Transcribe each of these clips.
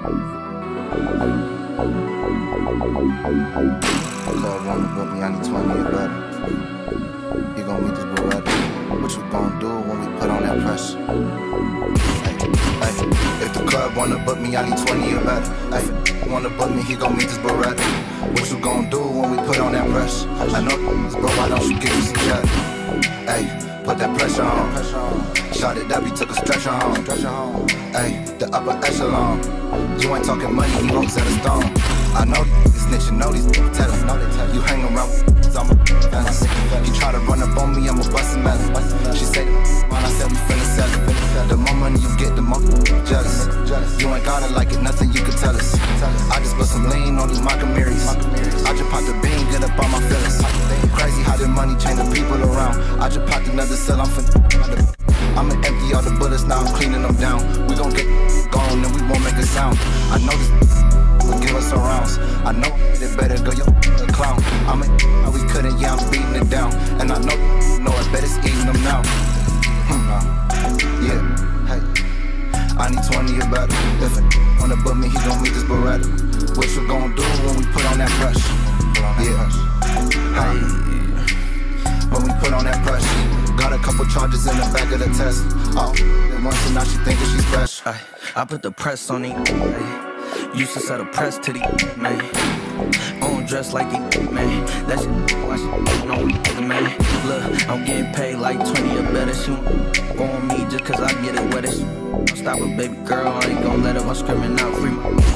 Club wanna book me, I need 20 or better. He gon' meet this Beretta. What you gon' do when we put on that pressure? If the club wanna book me, I need 20 or better. Ay, wanna book me, he gon' meet this Beretta. What you gon' do when we put on that pressure? I know this, bro, why don't you give me some cheddar? Ay, put that pressure on. Shot it up, he took a stretcher home. Ay, the upper echelon. You ain't talking money, he rose at a stone. I know these snitching, know these tell him. You hang around, I'm a fellas. He try to run up on me, I'm a bustin' melon. She said, when I said we finna sell it. The more money you get, the more jealous. You ain't gotta like it, nothing another cell, I'm finna. I'ma empty all the bullets, now I'm cleaning them down. We gon' get gone and we won't make a sound. I know this will give us some rounds. I know it better go, yo, a clown. I'm a how we couldn't, yeah, I'm beating it down. And I know, know it better, it's eating them now. Hmm. Yeah, hey. I need 20 or better. If it wanna book me, he gon' meet this Beretta. What you gon' do when we put on that pressure? Yeah. Hey. Couple charges in the back of the test. Oh, and once and now she thinking she's special. Ay, I put the press on it. Used to set a press to the man. On dress like it, man. That shit, watch it, no, man. Look, I'm getting paid like 20 or better. She on me just cause I get it. Don't stop with baby girl, I ain't gon' let her. I'm screaming out free, my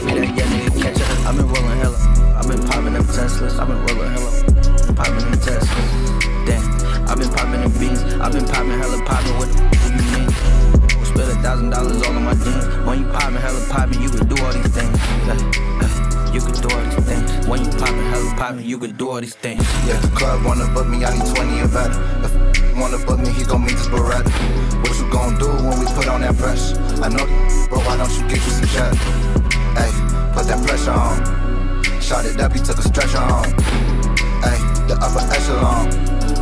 all these things. You can do all these things. When you poppin', hella poppin', you can do all these things. Yeah, the club wanna book me, I need 20 or better. If wanna book me, he gon' meet this Beretta. What you gon' do when we put on that pressure? I know, bro, why don't you get you some cheddar? Ay, put that pressure on. Shot it up, he took a stretcher on. Ay, the upper echelon.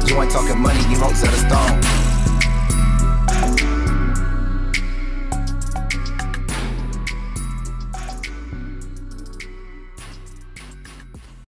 You ain't talking money, he rose at a.